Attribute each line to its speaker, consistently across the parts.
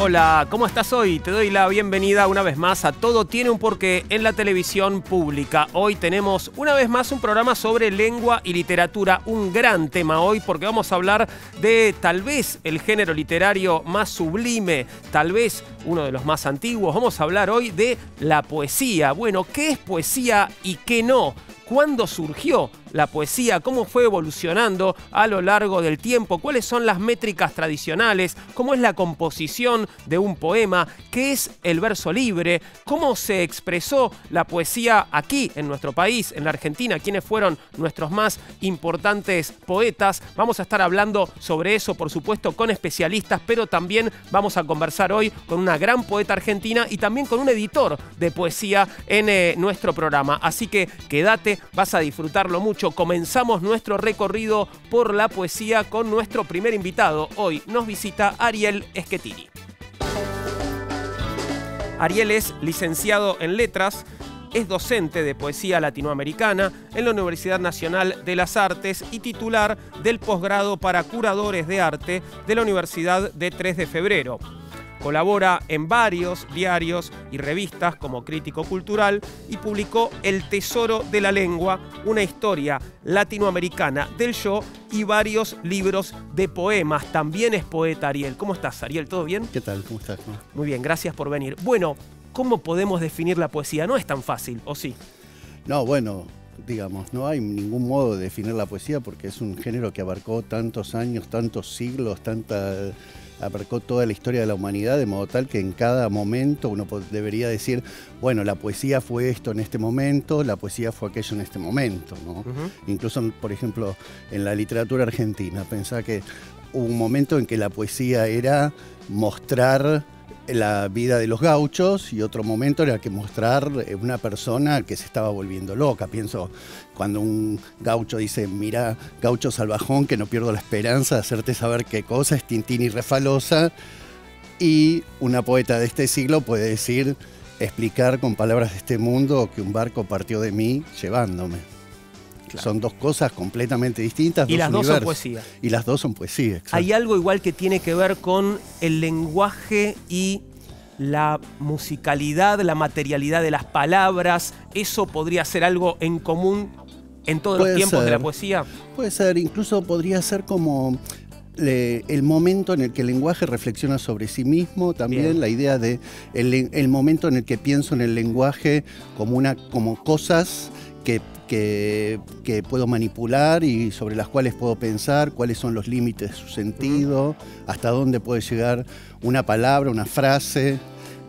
Speaker 1: Hola, ¿cómo estás hoy? Te doy la bienvenida una vez más a Todo tiene un porqué en la televisión pública. Hoy tenemos una vez más un programa sobre lengua y literatura, un gran tema hoy porque vamos a hablar de tal vez el género literario más sublime, tal vez uno de los más antiguos. Vamos a hablar hoy de la poesía. Bueno, ¿qué es poesía y qué no? ¿Cuándo surgió la poesía, cómo fue evolucionando a lo largo del tiempo, cuáles son las métricas tradicionales, cómo es la composición de un poema, qué es el verso libre, cómo se expresó la poesía aquí en nuestro país, en la Argentina, quiénes fueron nuestros más importantes poetas. Vamos a estar hablando sobre eso, por supuesto, con especialistas, pero también vamos a conversar hoy con una gran poeta argentina y también con un editor de poesía en eh, nuestro programa. Así que quédate, vas a disfrutarlo mucho comenzamos nuestro recorrido por la poesía con nuestro primer invitado. Hoy nos visita Ariel Schettini. Ariel es licenciado en letras, es docente de poesía latinoamericana en la Universidad Nacional de las Artes y titular del posgrado para curadores de arte de la Universidad de 3 de Febrero. Colabora en varios diarios y revistas como crítico cultural y publicó El Tesoro de la Lengua, una historia latinoamericana del yo y varios libros de poemas. También es poeta Ariel. ¿Cómo estás, Ariel? ¿Todo bien?
Speaker 2: ¿Qué tal? ¿Cómo estás?
Speaker 1: Muy bien, gracias por venir. Bueno, ¿cómo podemos definir la poesía? No es tan fácil, ¿o sí?
Speaker 2: No, bueno, digamos, no hay ningún modo de definir la poesía porque es un género que abarcó tantos años, tantos siglos, tanta abarcó toda la historia de la humanidad, de modo tal que en cada momento uno debería decir, bueno, la poesía fue esto en este momento, la poesía fue aquello en este momento. Incluso, por ejemplo, en la literatura argentina, pensá que hubo un momento en que la poesía era mostrar la vida de los gauchos y otro momento era que mostrar eh, una persona que se estaba volviendo loca. Pienso cuando un gaucho dice, mira, gaucho salvajón, que no pierdo la esperanza de hacerte saber qué cosa es Tintín y Refalosa. Y una poeta de este siglo puede decir, explicar con palabras de este mundo que un barco partió de mí llevándome. Son dos cosas completamente distintas.
Speaker 1: Y las dos son poesía.
Speaker 2: Y las dos son poesía.
Speaker 1: Hay algo igual que tiene que ver con el lenguaje y la musicalidad, la materialidad de las palabras. ¿Eso podría ser algo en común en todos los tiempos de la poesía?
Speaker 2: Puede ser, incluso podría ser como el momento en el que el lenguaje reflexiona sobre sí mismo, también la idea de el, momento en el que pienso en el lenguaje como una como cosas que que, puedo manipular y sobre las cuales puedo pensar, cuáles son los límites de su sentido, hasta dónde puede llegar una palabra, una frase.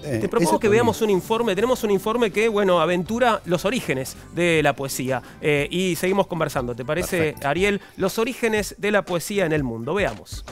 Speaker 1: Eh, Te propongo que veamos un informe. Tenemos un informe que, bueno, aventura los orígenes de la poesía. Eh, y seguimos conversando. ¿Te parece, Ariel? Los orígenes de la poesía en el mundo. Veamos.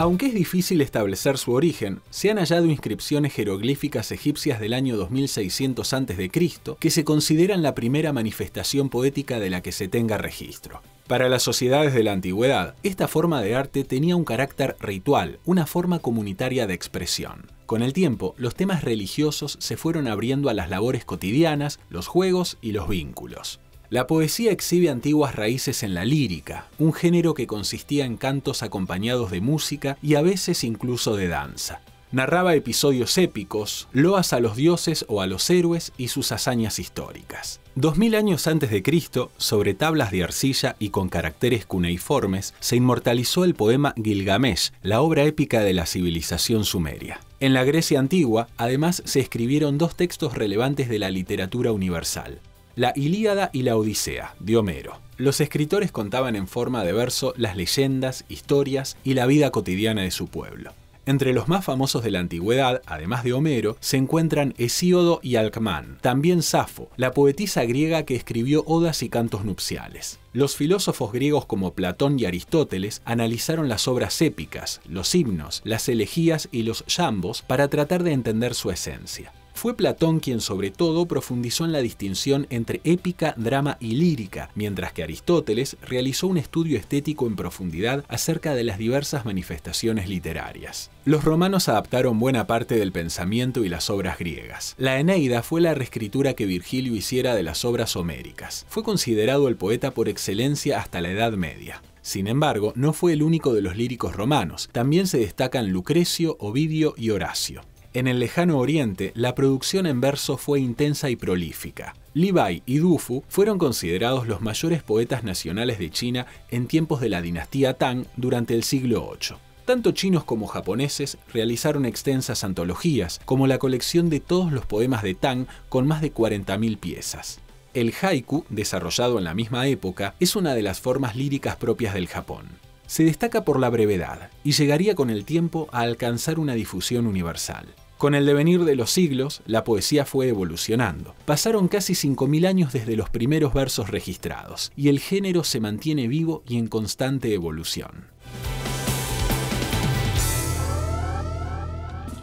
Speaker 3: Aunque es difícil establecer su origen, se han hallado inscripciones jeroglíficas egipcias del año 2600 a.C. que se consideran la primera manifestación poética de la que se tenga registro. Para las sociedades de la antigüedad, esta forma de arte tenía un carácter ritual, una forma comunitaria de expresión. Con el tiempo, los temas religiosos se fueron abriendo a las labores cotidianas, los juegos y los vínculos. La poesía exhibe antiguas raíces en la lírica, un género que consistía en cantos acompañados de música y a veces incluso de danza. Narraba episodios épicos, loas a los dioses o a los héroes y sus hazañas históricas. Dos mil años antes de Cristo, sobre tablas de arcilla y con caracteres cuneiformes, se inmortalizó el poema Gilgamesh, la obra épica de la civilización sumeria. En la Grecia antigua, además, se escribieron dos textos relevantes de la literatura universal, la Ilíada y la Odisea, de Homero. Los escritores contaban en forma de verso las leyendas, historias y la vida cotidiana de su pueblo. Entre los más famosos de la antigüedad, además de Homero, se encuentran Hesíodo y Alcmán, también Safo, la poetisa griega que escribió odas y cantos nupciales. Los filósofos griegos como Platón y Aristóteles analizaron las obras épicas, los himnos, las elegías y los yambos para tratar de entender su esencia. Fue Platón quien sobre todo profundizó en la distinción entre épica, drama y lírica, mientras que Aristóteles realizó un estudio estético en profundidad acerca de las diversas manifestaciones literarias. Los romanos adaptaron buena parte del pensamiento y las obras griegas. La Eneida fue la reescritura que Virgilio hiciera de las obras homéricas. Fue considerado el poeta por excelencia hasta la Edad Media. Sin embargo, no fue el único de los líricos romanos, también se destacan Lucrecio, Ovidio y Horacio. En el lejano oriente, la producción en verso fue intensa y prolífica. Li Bai y Du Fu fueron considerados los mayores poetas nacionales de China en tiempos de la dinastía Tang durante el siglo VIII. Tanto chinos como japoneses realizaron extensas antologías, como la colección de todos los poemas de Tang con más de 40.000 piezas. El haiku, desarrollado en la misma época, es una de las formas líricas propias del Japón se destaca por la brevedad y llegaría con el tiempo a alcanzar una difusión universal. Con el devenir de los siglos, la poesía fue evolucionando. Pasaron casi 5.000 años desde los primeros versos registrados, y el género se mantiene vivo y en constante evolución.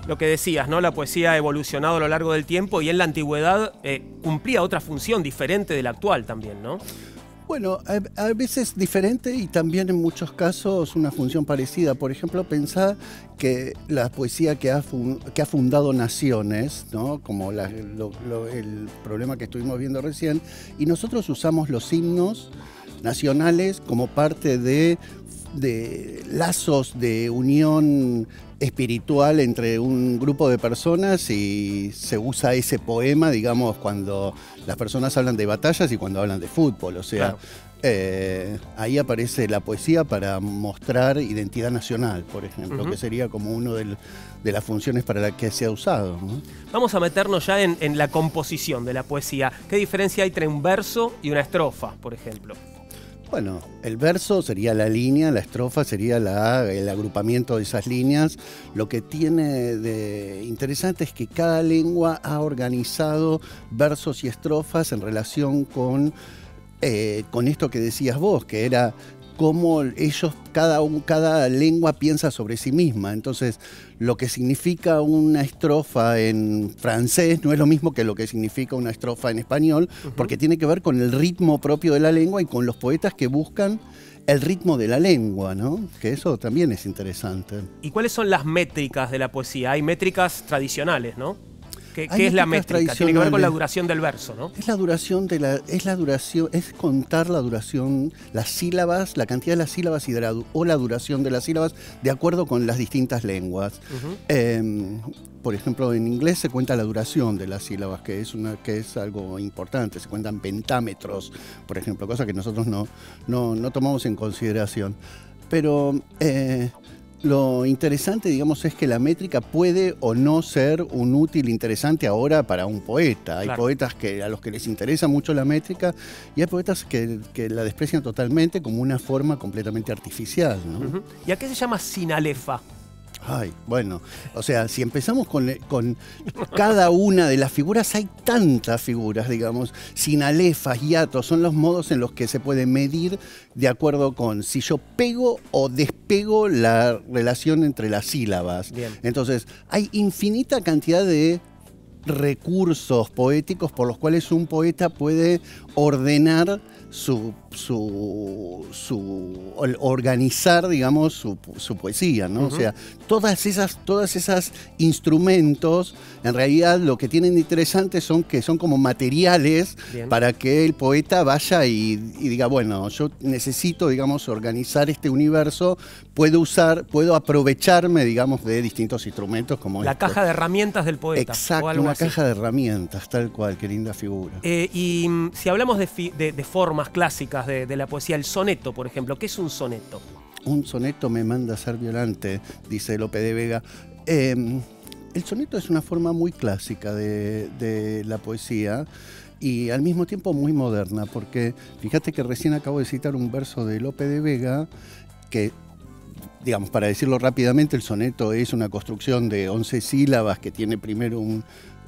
Speaker 1: Lo que decías, ¿no? La poesía ha evolucionado a lo largo del tiempo y en la antigüedad eh, cumplía otra función diferente de la actual también, ¿no?
Speaker 2: Bueno, a, veces diferente y también en muchos casos una función parecida. Por ejemplo, pensar que la poesía que ha, que ha fundado naciones, ¿no? como el problema que estuvimos viendo recién, y nosotros usamos los himnos nacionales como parte de, de lazos de unión espiritual entre un grupo de personas y se usa ese poema, digamos, cuando las personas hablan de batallas y cuando hablan de fútbol. O sea, eh, ahí aparece la poesía para mostrar identidad nacional, por ejemplo, que sería como uno de las funciones para la que se ha usado.
Speaker 1: Vamos a meternos ya en, en la composición de la poesía. ¿Qué diferencia hay entre un verso y una estrofa, por ejemplo?
Speaker 2: Bueno, el verso sería la línea, la estrofa sería el agrupamiento de esas líneas. Lo que tiene de interesante es que cada lengua ha organizado versos y estrofas en relación con, eh, con esto que decías vos, que era cómo ellos, cada, cada lengua piensa sobre sí misma. Entonces, lo que significa una estrofa en francés no es lo mismo que lo que significa una estrofa en español, porque tiene que ver con el ritmo propio de la lengua y con los poetas que buscan el ritmo de la lengua, ¿no? Que eso también es interesante.
Speaker 1: ¿Y cuáles son las métricas de la poesía? Hay métricas tradicionales, ¿no? ¿Qué, es la métrica? Tiene que ver con la duración del verso, ¿no?
Speaker 2: Es la duración de la, es la duración, es contar la duración, las sílabas, la cantidad de las sílabas y o la duración de las sílabas de acuerdo con las distintas lenguas. Em, por ejemplo, en inglés se cuenta la duración de las sílabas, que es una, que es algo importante. Se cuentan pentámetros, por ejemplo, cosa que nosotros no, no, no tomamos en consideración. Pero eh, lo interesante, digamos, es que la métrica puede o no ser un útil interesante ahora para un poeta. Hay poetas que, a los que les interesa mucho la métrica y hay poetas que, la desprecian totalmente como una forma completamente artificial.
Speaker 1: ¿Y a qué se llama sinalefa?
Speaker 2: Ay, bueno, o sea, si empezamos con, con, cada una de las figuras, hay tantas figuras, digamos, sinalefas, hiatos, son los modos en los que se puede medir de acuerdo con si yo pego o despego la relación entre las sílabas. Entonces, hay infinita cantidad de recursos poéticos por los cuales un poeta puede ordenar su, su, su organizar, digamos, su, poesía, ¿no? O sea, todas esas, todas esas instrumentos, en realidad lo que tienen de interesante son que son como materiales para que el poeta vaya y, diga, bueno, yo necesito, digamos, organizar este universo, puedo usar, puedo aprovecharme, digamos, de distintos instrumentos como
Speaker 1: La caja de herramientas del poeta.
Speaker 2: Exacto, una caja de herramientas, tal cual, qué linda figura.
Speaker 1: Eh, y mm, si hablamos de, de, de formas clásicas de, la poesía, el soneto, por ejemplo. ¿Qué es un soneto?
Speaker 2: Un soneto me manda a ser violante, dice Lope de Vega. Em, el soneto es una forma muy clásica de, la poesía y al mismo tiempo muy moderna, porque fíjate que recién acabo de citar un verso de Lope de Vega que digamos, para decirlo rápidamente, el soneto es una construcción de 11 sílabas que tiene primero un,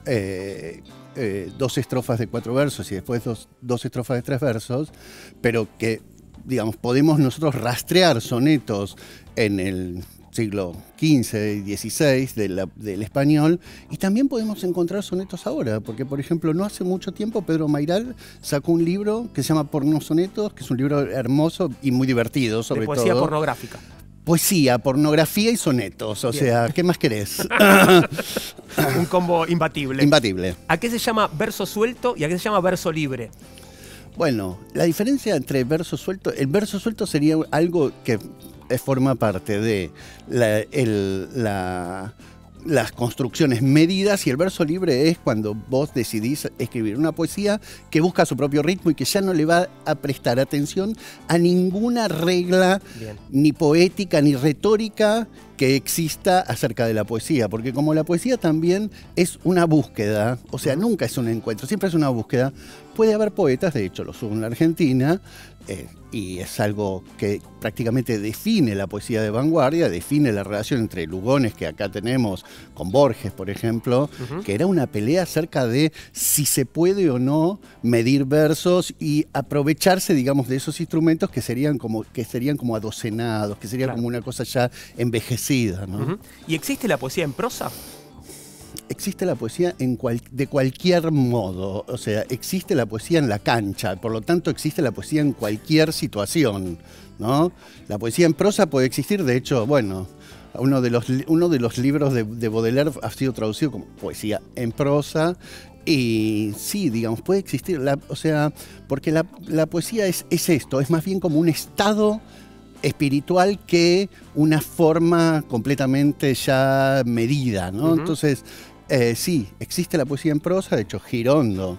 Speaker 2: eh, eh, dos estrofas de cuatro versos y después dos, dos estrofas de tres versos, pero que, digamos, podemos nosotros rastrear sonetos en el siglo XV y XVI del español y también podemos encontrar sonetos ahora, porque por ejemplo no hace mucho tiempo Pedro Mairal sacó un libro que se llama Porno Sonetos, que es un libro hermoso y muy divertido sobre
Speaker 1: de poesía pornográfica
Speaker 2: poesía, pornografía y sonetos. O sea, ¿qué más querés?
Speaker 1: Un combo imbatible.
Speaker 2: Imbatible.
Speaker 1: ¿A qué se llama verso suelto y a qué se llama verso libre?
Speaker 2: Bueno, la diferencia entre verso suelto, el verso suelto sería algo que forma parte de la, las construcciones medidas y el verso libre es cuando vos decidís escribir una poesía que busca su propio ritmo y que ya no le va a prestar atención a ninguna regla ni poética ni retórica que exista acerca de la poesía, porque como la poesía también es una búsqueda, o sea, nunca es un encuentro, siempre es una búsqueda, puede haber poetas, de hecho los hubo en la Argentina, eh, y es algo que prácticamente define la poesía de vanguardia, define la relación entre Lugones que acá tenemos con Borges, por ejemplo, que era una pelea acerca de si se puede o no medir versos y aprovecharse, digamos, de esos instrumentos que serían como, que serían como adocenados, que sería como una cosa ya envejecida.
Speaker 1: ¿Y existe la poesía en prosa?
Speaker 2: Existe la poesía en de cualquier modo, o sea, existe la poesía en la cancha, por lo tanto existe la poesía en cualquier situación, ¿no? La poesía en prosa puede existir, de hecho, bueno, uno de los, uno de los libros de, Baudelaire ha sido traducido como poesía en prosa, y sí, digamos, puede existir, o sea, porque la, poesía es, es esto, es más bien como un estado espiritual que una forma completamente ya medida, ¿no? Entonces, eh, sí, existe la poesía en prosa, de hecho Girondo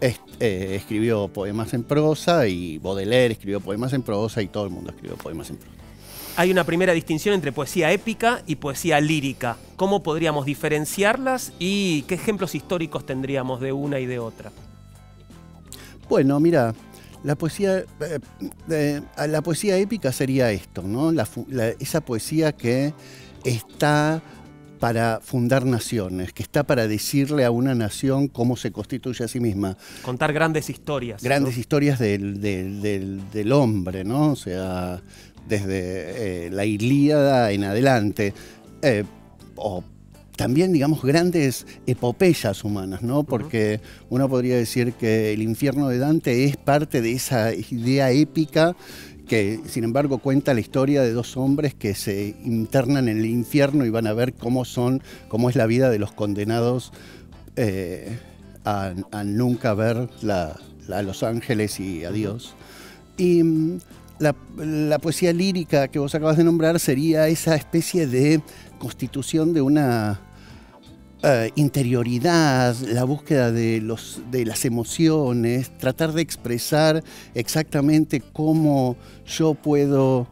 Speaker 2: eh, escribió poemas en prosa y Baudelaire escribió poemas en prosa y todo el mundo escribió poemas en prosa.
Speaker 1: Hay una primera distinción entre poesía épica y poesía lírica. ¿Cómo podríamos diferenciarlas y qué ejemplos históricos tendríamos de una y de otra?
Speaker 2: Bueno, mira, la poesía, eh, la poesía épica sería esto, ¿no? esa poesía que está para fundar naciones, que está para decirle a una nación cómo se constituye a sí misma.
Speaker 1: Contar grandes historias.
Speaker 2: Grandes historias del, hombre, ¿no? O sea, desde eh, la Ilíada en adelante. Eh, o también, digamos, grandes epopeyas humanas, ¿no? Porque uno podría decir que el infierno de Dante es parte de esa idea épica que sin embargo cuenta la historia de dos hombres que se internan en el infierno y van a ver cómo son, cómo es la vida de los condenados eh, a, nunca ver a Los Ángeles y a Dios. Y mm, la, poesía lírica que vos acabas de nombrar sería esa especie de constitución de una eh, interioridad, la búsqueda de, los, de las emociones, tratar de expresar exactamente cómo yo puedo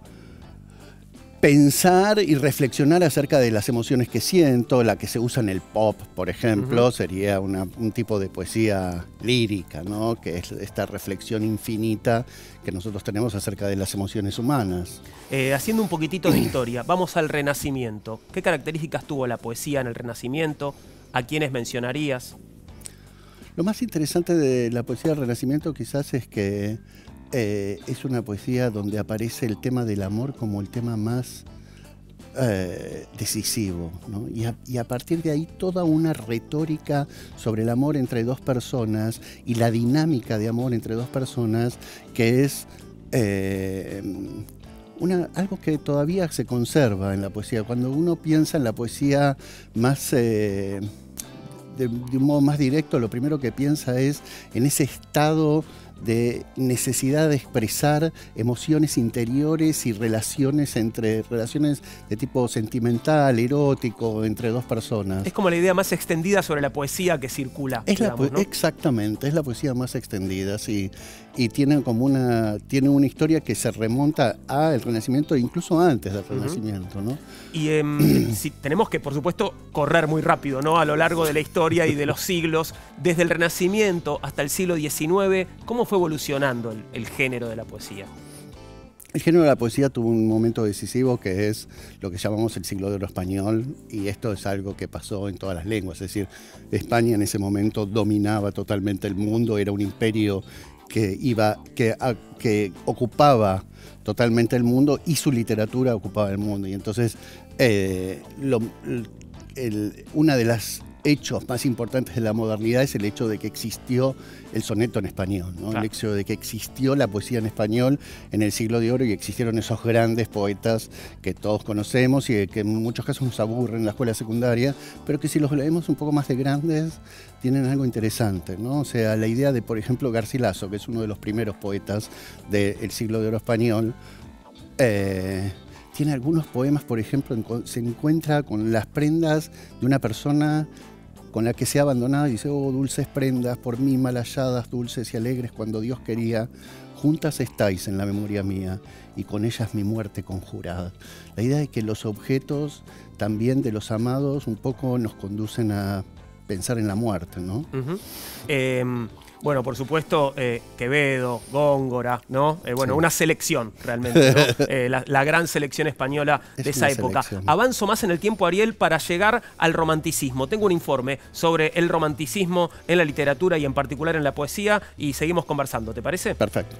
Speaker 2: pensar y reflexionar acerca de las emociones que siento, la que se usa en el pop, por ejemplo, sería un tipo de poesía lírica, ¿no? que es esta reflexión infinita que nosotros tenemos acerca de las emociones humanas.
Speaker 1: Eh, haciendo un poquitito de historia, vamos al Renacimiento. ¿Qué características tuvo la poesía en el Renacimiento? ¿A quiénes mencionarías?
Speaker 2: Lo más interesante de la poesía del Renacimiento quizás es que eh, es una poesía donde aparece el tema del amor como el tema más eh, decisivo, y, a, partir de ahí toda una retórica sobre el amor entre dos personas y la dinámica de amor entre dos personas que es eh, algo que todavía se conserva en la poesía. Cuando uno piensa en la poesía más... de, un modo más directo, lo primero que piensa es en ese estado de necesidad de expresar emociones interiores y relaciones entre relaciones de tipo sentimental, erótico, entre dos personas.
Speaker 1: Es como la idea más extendida sobre la poesía que circula.
Speaker 2: Exactamente, es la poesía más extendida, sí y tiene como una tiene una historia que se remonta al Renacimiento incluso antes del Renacimiento, ¿no?
Speaker 1: Y em, si, tenemos que, por supuesto, correr muy rápido, ¿no? A lo largo de la historia y de los siglos, desde el Renacimiento hasta el siglo XIX, ¿cómo fue evolucionando el, el género de la poesía?
Speaker 2: El género de la poesía tuvo un momento decisivo que es lo que llamamos el siglo de oro español y esto es algo que pasó en todas las lenguas, es decir, España en ese momento dominaba totalmente el mundo, era un imperio que, iba, que, que ocupaba totalmente el mundo y su literatura ocupaba el mundo. Y entonces eh, una de las hechos más importantes de la modernidad es el hecho de que existió el soneto en español, el hecho de que existió la poesía en español en el siglo de oro y existieron esos grandes poetas que todos conocemos y que en muchos casos nos aburren en la escuela secundaria, pero que si los leemos un poco más de grandes tienen algo interesante. ¿no? O sea, la idea de, por ejemplo, Garcilaso, que es uno de los primeros poetas del siglo de oro español, eh, tiene algunos poemas, por ejemplo, se encuentra con las prendas de una persona con la que se ha abandonado y dice, oh, dulces prendas, por mí mal halladas, dulces y alegres cuando Dios quería, juntas estáis en la memoria mía y con ellas mi muerte conjurada. La idea de que los objetos también de los amados un poco nos conducen a pensar en la muerte, ¿no?
Speaker 1: Bueno, por supuesto, eh, Quevedo, Góngora, ¿no? Eh, bueno, una selección realmente, ¿no? Eh, la, gran selección española de esa época. Avanzo más en el tiempo, Ariel, para llegar al romanticismo. Tengo un informe sobre el romanticismo en la literatura y en particular en la poesía y seguimos conversando, ¿te parece?
Speaker 2: Perfecto.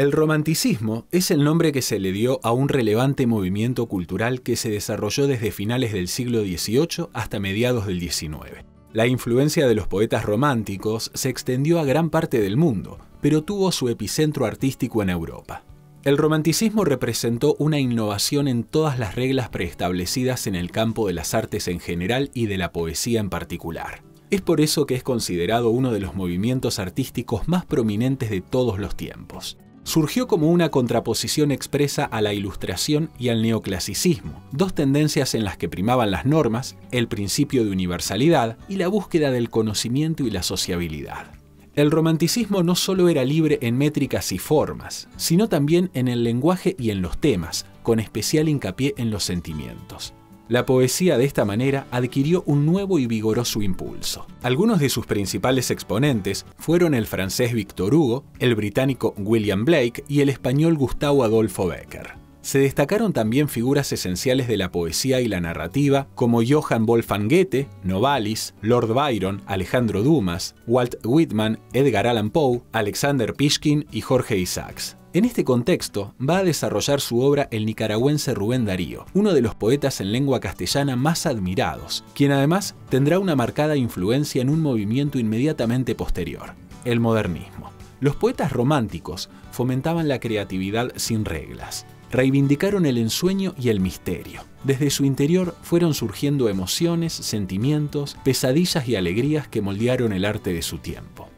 Speaker 3: El romanticismo es el nombre que se le dio a un relevante movimiento cultural que se desarrolló desde finales del siglo XVIII hasta mediados del XIX. La influencia de los poetas románticos se extendió a gran parte del mundo, pero tuvo su epicentro artístico en Europa. El romanticismo representó una innovación en todas las reglas preestablecidas en el campo de las artes en general y de la poesía en particular. Es por eso que es considerado uno de los movimientos artísticos más prominentes de todos los tiempos surgió como una contraposición expresa a la ilustración y al neoclasicismo, dos tendencias en las que primaban las normas, el principio de universalidad y la búsqueda del conocimiento y la sociabilidad. El romanticismo no solo era libre en métricas y formas, sino también en el lenguaje y en los temas, con especial hincapié en los sentimientos. La poesía de esta manera adquirió un nuevo y vigoroso impulso. Algunos de sus principales exponentes fueron el francés Victor Hugo, el británico William Blake y el español Gustavo Adolfo Becker. Se destacaron también figuras esenciales de la poesía y la narrativa como Johann Wolfgang Goethe, Novalis, Lord Byron, Alejandro Dumas, Walt Whitman, Edgar Allan Poe, Alexander Pishkin y Jorge Isaacs. En este contexto va a desarrollar su obra el nicaragüense Rubén Darío, uno de los poetas en lengua castellana más admirados, quien además tendrá una marcada influencia en un movimiento inmediatamente posterior, el modernismo. Los poetas románticos fomentaban la creatividad sin reglas, reivindicaron el ensueño y el misterio. Desde su interior fueron surgiendo emociones, sentimientos, pesadillas y alegrías que moldearon el arte de su tiempo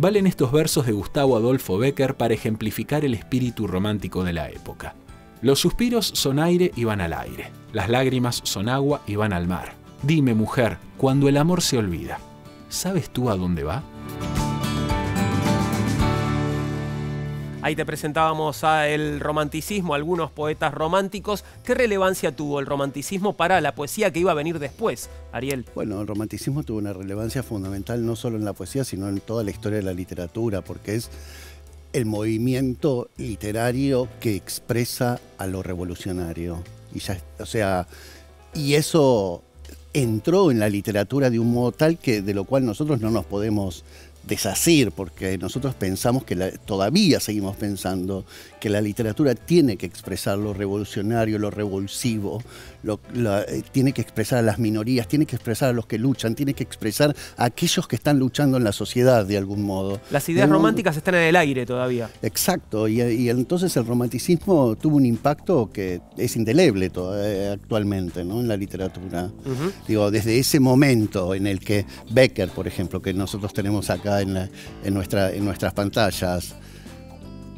Speaker 3: valen estos versos de Gustavo Adolfo Becker para ejemplificar el espíritu romántico de la época. Los suspiros son aire y van al aire, las lágrimas son agua y van al mar. Dime, mujer, cuando el amor se olvida, ¿sabes tú a dónde va?
Speaker 1: Ahí te presentábamos a el romanticismo, algunos poetas románticos. ¿Qué relevancia tuvo el romanticismo para la poesía que iba a venir después, Ariel?
Speaker 2: Bueno, el romanticismo tuvo una relevancia fundamental no solo en la poesía, sino en toda la historia de la literatura, porque es el movimiento literario que expresa a lo revolucionario. Y o sea, y eso entró en la literatura de un modo tal que de lo cual nosotros no nos podemos desasir, porque nosotros pensamos que todavía seguimos pensando que la literatura tiene que expresar lo revolucionario, lo revulsivo, eh, tiene que expresar a las minorías, tiene que expresar a los que luchan, tiene que expresar a aquellos que están luchando en la sociedad de algún modo.
Speaker 1: Las ideas románticas están en el aire todavía.
Speaker 2: Exacto, y, entonces el romanticismo tuvo un impacto que es indeleble eh, actualmente ¿no? en la literatura. Digo, desde ese momento en el que Becker, por ejemplo, que nosotros tenemos acá en, en, nuestra, en nuestras pantallas,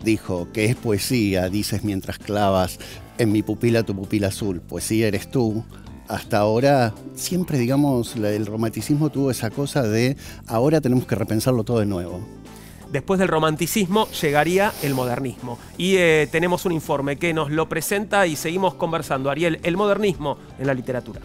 Speaker 2: dijo que es poesía, dices mientras clavas en mi pupila tu pupila azul, poesía eres tú. Hasta ahora, siempre, digamos, el romanticismo tuvo esa cosa de ahora tenemos que repensarlo todo de nuevo.
Speaker 1: Después del romanticismo llegaría el modernismo. Y eh, tenemos un informe que nos lo presenta y seguimos conversando. Ariel, el modernismo en la literatura.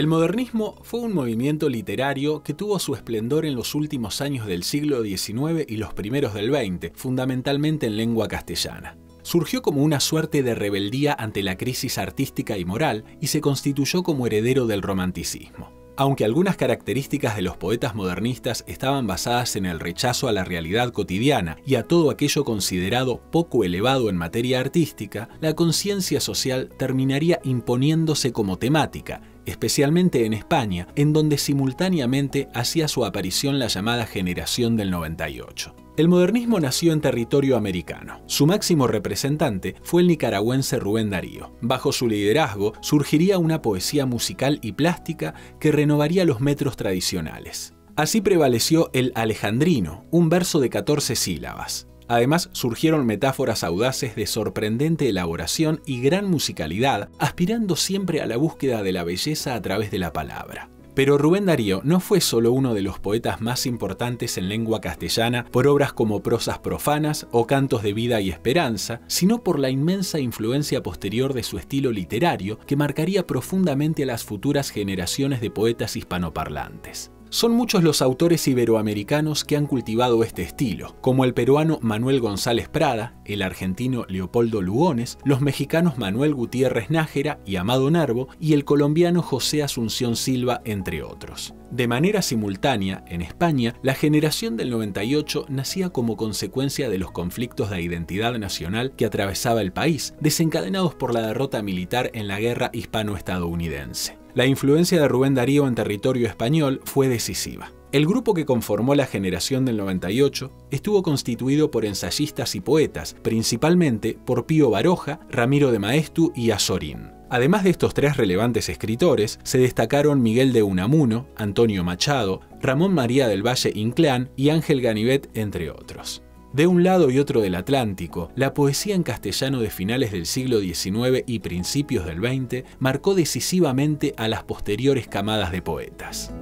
Speaker 3: El modernismo fue un movimiento literario que tuvo su esplendor en los últimos años del siglo XIX y los primeros del XX, fundamentalmente en lengua castellana. Surgió como una suerte de rebeldía ante la crisis artística y moral y se constituyó como heredero del romanticismo. Aunque algunas características de los poetas modernistas estaban basadas en el rechazo a la realidad cotidiana y a todo aquello considerado poco elevado en materia artística, la conciencia social terminaría imponiéndose como temática, especialmente en España, en donde simultáneamente hacía su aparición la llamada generación del 98. El modernismo nació en territorio americano. Su máximo representante fue el nicaragüense Rubén Darío. Bajo su liderazgo surgiría una poesía musical y plástica que renovaría los metros tradicionales. Así prevaleció el alejandrino, un verso de 14 sílabas. Además, surgieron metáforas audaces de sorprendente elaboración y gran musicalidad, aspirando siempre a la búsqueda de la belleza a través de la palabra. Pero Rubén Darío no fue solo uno de los poetas más importantes en lengua castellana por obras como Prosas profanas o Cantos de vida y esperanza, sino por la inmensa influencia posterior de su estilo literario que marcaría profundamente a las futuras generaciones de poetas hispanoparlantes. Son muchos los autores iberoamericanos que han cultivado este estilo, como el peruano Manuel González Prada, el argentino Leopoldo Lugones, los mexicanos Manuel Gutiérrez Nájera y Amado Narvo y el colombiano José Asunción Silva, entre otros. De manera simultánea, en España, la generación del 98 nacía como consecuencia de los conflictos de identidad nacional que atravesaba el país, desencadenados por la derrota militar en la guerra hispano-estadounidense. La influencia de Rubén Darío en territorio español fue decisiva. El grupo que conformó la generación del 98 estuvo constituido por ensayistas y poetas, principalmente por Pío Baroja, Ramiro de Maestu y Azorín. Además de estos tres relevantes escritores, se destacaron Miguel de Unamuno, Antonio Machado, Ramón María del Valle Inclán y Ángel Ganivet, entre otros. De un lado y otro del Atlántico, la poesía en castellano de finales del siglo XIX y principios del XX marcó decisivamente a las posteriores camadas de poetas.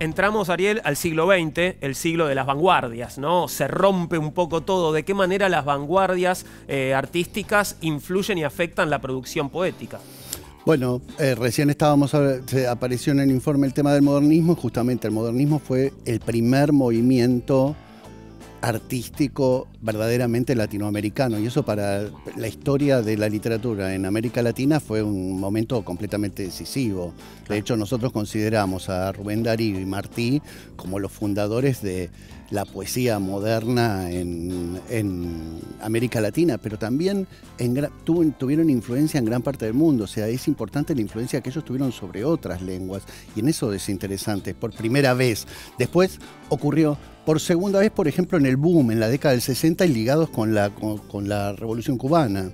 Speaker 1: Entramos, Ariel, al siglo XX, el siglo de las vanguardias, ¿no? Se rompe un poco todo. ¿De qué manera las vanguardias eh, artísticas influyen y afectan la producción poética?
Speaker 2: Bueno, eh, recién estábamos, se apareció en el informe el tema del modernismo, justamente el modernismo fue el primer movimiento artístico verdaderamente latinoamericano y eso para la historia de la literatura en América Latina fue un momento completamente decisivo. De hecho, nosotros consideramos a Rubén Darío y Martí como los fundadores de la poesía moderna en, América Latina, pero también tuvieron influencia en gran parte del mundo. O sea, es importante la influencia que ellos tuvieron sobre otras lenguas. Y en eso es interesante, por primera vez. Después ocurrió por segunda vez, por ejemplo, en el boom, en la década del 60 y ligados con la, con, la Revolución Cubana.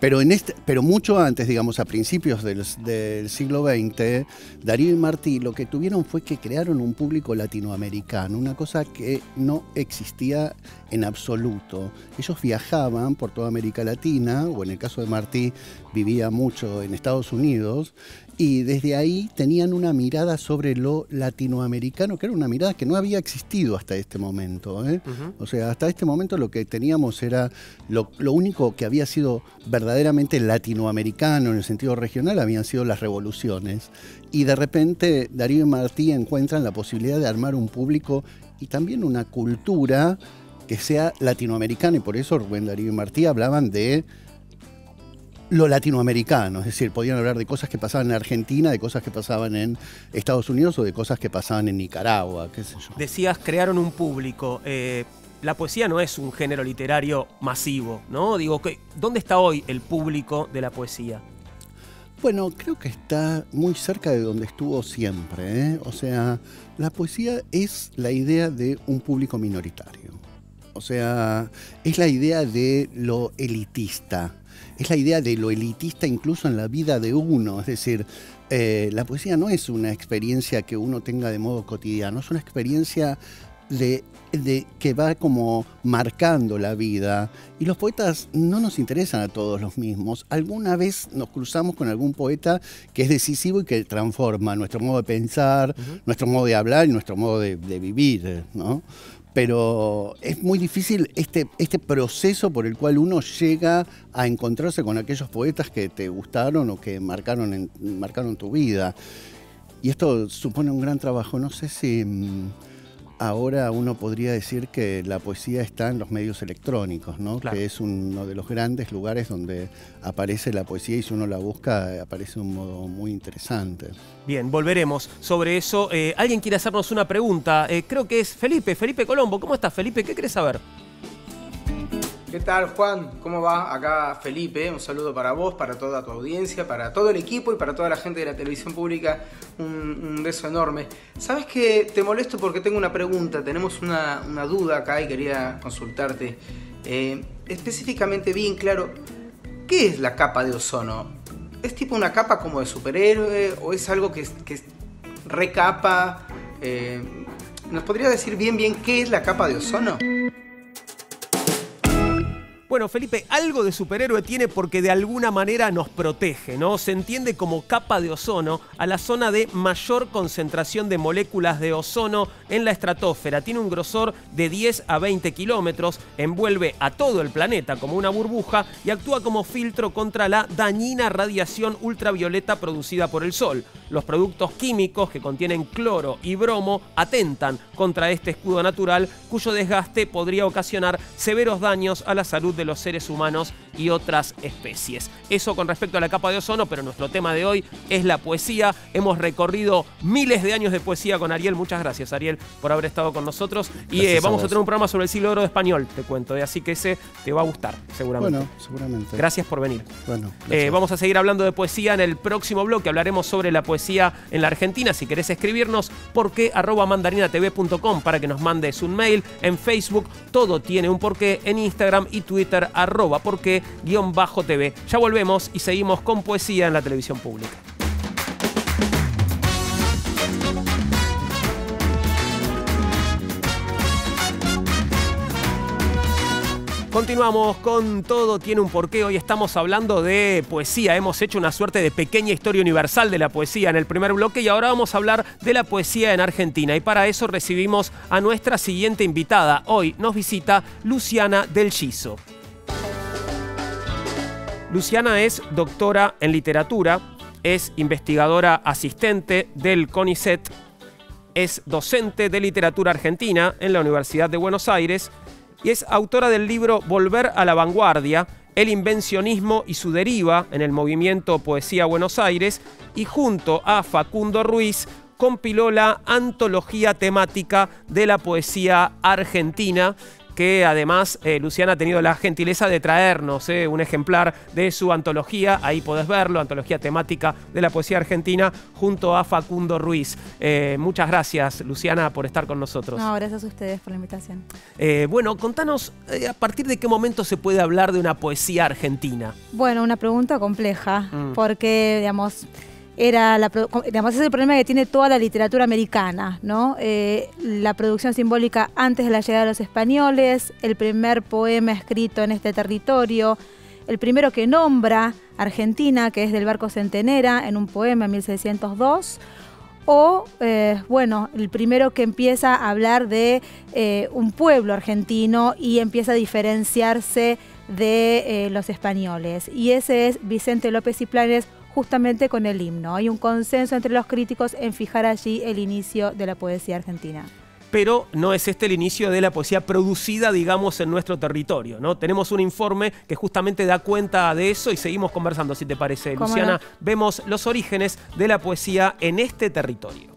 Speaker 2: pero, en este, pero mucho antes, digamos, a principios del, del, siglo XX, Darío y Martí lo que tuvieron fue que crearon un público latinoamericano, una cosa que no existía en absoluto. Ellos viajaban por toda América Latina, o en el caso de Martí, vivía mucho en Estados Unidos, y desde ahí tenían una mirada sobre lo latinoamericano, que era una mirada que no había existido hasta este momento. ¿eh? O sea, hasta este momento lo que teníamos era lo, único que había sido verdaderamente latinoamericano en el sentido regional habían sido las revoluciones. Y de repente Darío y Martí encuentran la posibilidad de armar un público y también una cultura que sea latinoamericana, y por eso Rubén Darío y Martí hablaban de lo latinoamericano, es decir, podían hablar de cosas que pasaban en Argentina, de cosas que pasaban en Estados Unidos o de cosas que pasaban en Nicaragua, qué sé yo.
Speaker 1: Decías, crearon un público. Eh, la poesía no es un género literario masivo, ¿no? Digo, ¿dónde está hoy el público de la poesía?
Speaker 2: Bueno, creo que está muy cerca de donde estuvo siempre. ¿eh? O sea, la poesía es la idea de un público minoritario. O sea, es la idea de lo elitista es la idea de lo elitista incluso en la vida de uno. Es decir, eh, la poesía no es una experiencia que uno tenga de modo cotidiano, es una experiencia de, que va como marcando la vida. Y los poetas no nos interesan a todos los mismos. Alguna vez nos cruzamos con algún poeta que es decisivo y que transforma nuestro modo de pensar, nuestro modo de hablar y nuestro modo de, de vivir. ¿no? Pero es muy difícil este, este proceso por el cual uno llega a encontrarse con aquellos poetas que te gustaron o que marcaron, marcaron tu vida. Y esto supone un gran trabajo. No sé si... Ahora uno podría decir que la poesía está en los medios electrónicos, ¿no?
Speaker 1: Claro.
Speaker 2: que es uno de los grandes lugares donde aparece la poesía y si uno la busca aparece de un modo muy interesante.
Speaker 1: Bien, volveremos sobre eso. Eh, Alguien quiere hacernos una pregunta. Eh, creo que es Felipe, Felipe Colombo. ¿Cómo estás, Felipe? ¿Qué querés saber?
Speaker 4: ¿Qué tal, Juan? ¿Cómo va? Acá Felipe, un saludo para vos, para toda tu audiencia, para todo el equipo y para toda la gente de la televisión pública. Un, beso enorme. ¿Sabes que te molesto porque tengo una pregunta? Tenemos una, una duda acá y quería consultarte. Eh, específicamente, bien claro, ¿qué es la capa de ozono? ¿Es tipo una capa como de superhéroe o es algo que, que recapa? Eh, ¿Nos podría decir bien bien qué es la capa de ozono?
Speaker 1: Bueno, Felipe, algo de superhéroe tiene porque de alguna manera nos protege, ¿no? Se entiende como capa de ozono a la zona de mayor concentración de moléculas de ozono en la estratosfera. Tiene un grosor de 10 a 20 kilómetros, envuelve a todo el planeta como una burbuja y actúa como filtro contra la dañina radiación ultravioleta producida por el Sol. Los productos químicos que contienen cloro y bromo atentan contra este escudo natural cuyo desgaste podría ocasionar severos daños a la salud de los seres humanos y otras especies. Eso con respecto a la capa de ozono, pero nuestro tema de hoy es la poesía. Hemos recorrido miles de años de poesía con Ariel. Muchas gracias, Ariel, por haber estado con nosotros. Y eh, vamos a, tener un programa sobre el siglo de oro de español, te cuento. eh, Así que ese te va a gustar, seguramente.
Speaker 2: Bueno, seguramente.
Speaker 1: Gracias por venir.
Speaker 2: Bueno,
Speaker 1: Eh, vamos a seguir hablando de poesía en el próximo bloque. Hablaremos sobre la poesía en la Argentina. Si querés escribirnos, ¿por qué? arroba mandarinatv.com para que nos mandes un mail. En Facebook, todo tiene un porqué. En Instagram y Twitter, arroba por qué, guion bajo TV. Ya volvemos y seguimos con poesía en la televisión pública. Continuamos con Todo tiene un porqué. Hoy estamos hablando de poesía. Hemos hecho una suerte de pequeña historia universal de la poesía en el primer bloque y ahora vamos a hablar de la poesía en Argentina. Y para eso recibimos a nuestra siguiente invitada. Hoy nos visita Luciana Del Giso. Luciana es doctora en literatura, es investigadora asistente del CONICET, es docente de literatura argentina en la Universidad de Buenos Aires y es autora del libro Volver a la vanguardia, el invencionismo y su deriva en el movimiento Poesía Buenos Aires y junto a Facundo Ruiz compiló la antología temática de la poesía argentina que además eh, Luciana ha tenido la gentileza de traernos eh, un ejemplar de su antología, ahí podés verlo, antología temática de la poesía argentina, junto a Facundo Ruiz. Eh, muchas gracias, Luciana, por estar con nosotros.
Speaker 5: No, gracias a ustedes por la invitación.
Speaker 1: Bueno, contanos a partir de qué momento se puede hablar de una poesía argentina.
Speaker 5: Bueno, una pregunta compleja,
Speaker 1: Mm.
Speaker 5: porque, digamos, era ese es el problema que tiene toda la literatura americana, ¿no? Eh, la producción simbólica antes de la llegada de los españoles, el primer poema escrito en este territorio, el primero que nombra Argentina, que es del barco Centenera, en un poema en 1602, o, eh, bueno, el primero que empieza a hablar de eh, un pueblo argentino y empieza a diferenciarse de los españoles. Y ese es Vicente López y Planes justamente con el himno. Hay un consenso entre los críticos en fijar allí el inicio de la poesía argentina.
Speaker 1: Pero no es este el inicio de la poesía producida, digamos, en nuestro territorio, ¿no? Tenemos un informe que justamente da cuenta de eso y seguimos conversando, si te parece,
Speaker 5: ¿Cómo
Speaker 1: Luciana.
Speaker 5: no?
Speaker 1: Vemos los orígenes de la poesía en este territorio.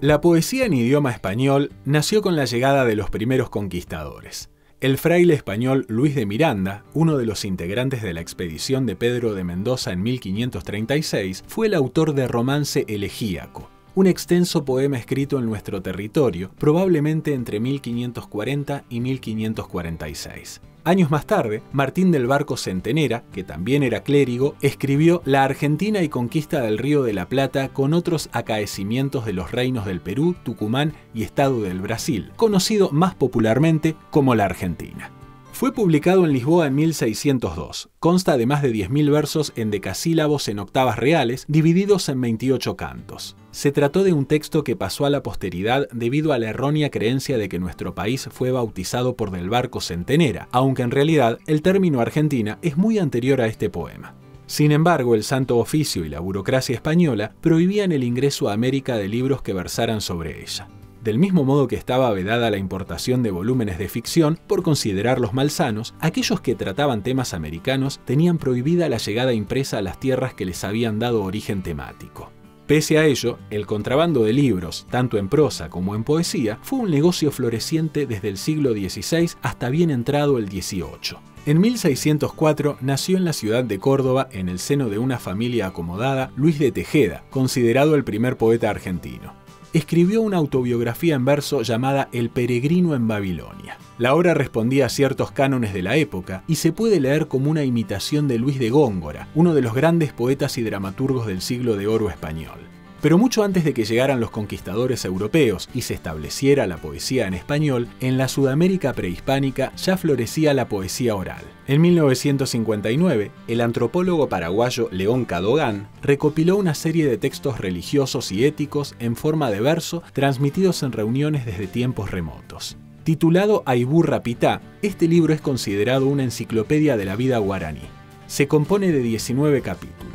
Speaker 3: La poesía en idioma español nació con la llegada de los primeros conquistadores. El fraile español Luis de Miranda, uno de los integrantes de la expedición de Pedro de Mendoza en 1536, fue el autor de Romance Elegíaco, un extenso poema escrito en nuestro territorio, probablemente entre 1540 y 1546. Años más tarde, Martín del Barco Centenera, que también era clérigo, escribió La Argentina y conquista del Río de la Plata con otros acaecimientos de los reinos del Perú, Tucumán y Estado del Brasil, conocido más popularmente como la Argentina. Fue publicado en Lisboa en 1602. Consta de más de 10.000 versos en decasílabos en octavas reales, divididos en 28 cantos. Se trató de un texto que pasó a la posteridad debido a la errónea creencia de que nuestro país fue bautizado por Del Barco Centenera, aunque en realidad el término Argentina es muy anterior a este poema. Sin embargo, el Santo Oficio y la burocracia española prohibían el ingreso a América de libros que versaran sobre ella. Del mismo modo que estaba vedada la importación de volúmenes de ficción por considerarlos malsanos, aquellos que trataban temas americanos tenían prohibida la llegada impresa a las tierras que les habían dado origen temático. Pese a ello, el contrabando de libros, tanto en prosa como en poesía, fue un negocio floreciente desde el siglo XVI hasta bien entrado el XVIII. En 1604 nació en la ciudad de Córdoba, en el seno de una familia acomodada, Luis de Tejeda, considerado el primer poeta argentino. Escribió una autobiografía en verso llamada El peregrino en Babilonia. La obra respondía a ciertos cánones de la época y se puede leer como una imitación de Luis de Góngora, uno de los grandes poetas y dramaturgos del siglo de oro español. Pero mucho antes de que llegaran los conquistadores europeos y se estableciera la poesía en español, en la Sudamérica prehispánica ya florecía la poesía oral. En 1959, el antropólogo paraguayo León Cadogan recopiló una serie de textos religiosos y éticos en forma de verso transmitidos en reuniones desde tiempos remotos. Titulado Aiburra Pitá, este libro es considerado una enciclopedia de la vida guaraní. Se compone de 19 capítulos.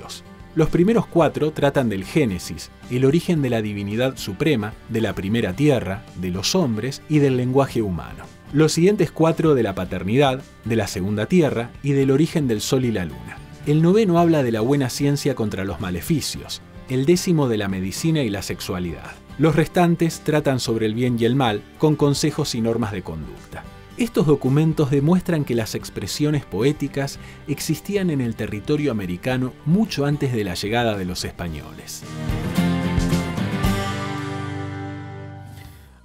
Speaker 3: Los primeros cuatro tratan del Génesis, el origen de la divinidad suprema, de la primera tierra, de los hombres y del lenguaje humano. Los siguientes cuatro de la paternidad, de la segunda tierra y del origen del sol y la luna. El noveno habla de la buena ciencia contra los maleficios, el décimo de la medicina y la sexualidad. Los restantes tratan sobre el bien y el mal, con consejos y normas de conducta. Estos documentos demuestran que las expresiones poéticas existían en el territorio americano mucho antes de la llegada de los españoles.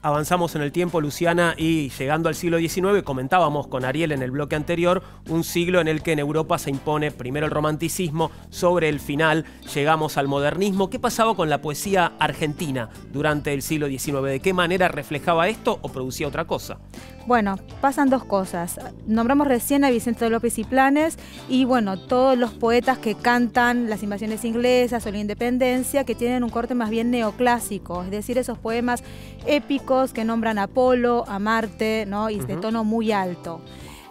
Speaker 1: Avanzamos en el tiempo, Luciana, y llegando al siglo XIX, comentábamos con Ariel en el bloque anterior, un siglo en el que en Europa se impone primero el romanticismo, sobre el final llegamos al modernismo. ¿Qué pasaba con la poesía argentina durante el siglo XIX? ¿De qué manera reflejaba esto o producía otra cosa?
Speaker 5: Bueno, pasan dos cosas. Nombramos recién a Vicente López y Planes y bueno, todos los poetas que cantan las invasiones inglesas o la independencia que tienen un corte más bien neoclásico, es decir, esos poemas épicos que nombran a Apolo, a Marte, ¿no? Y de tono muy alto.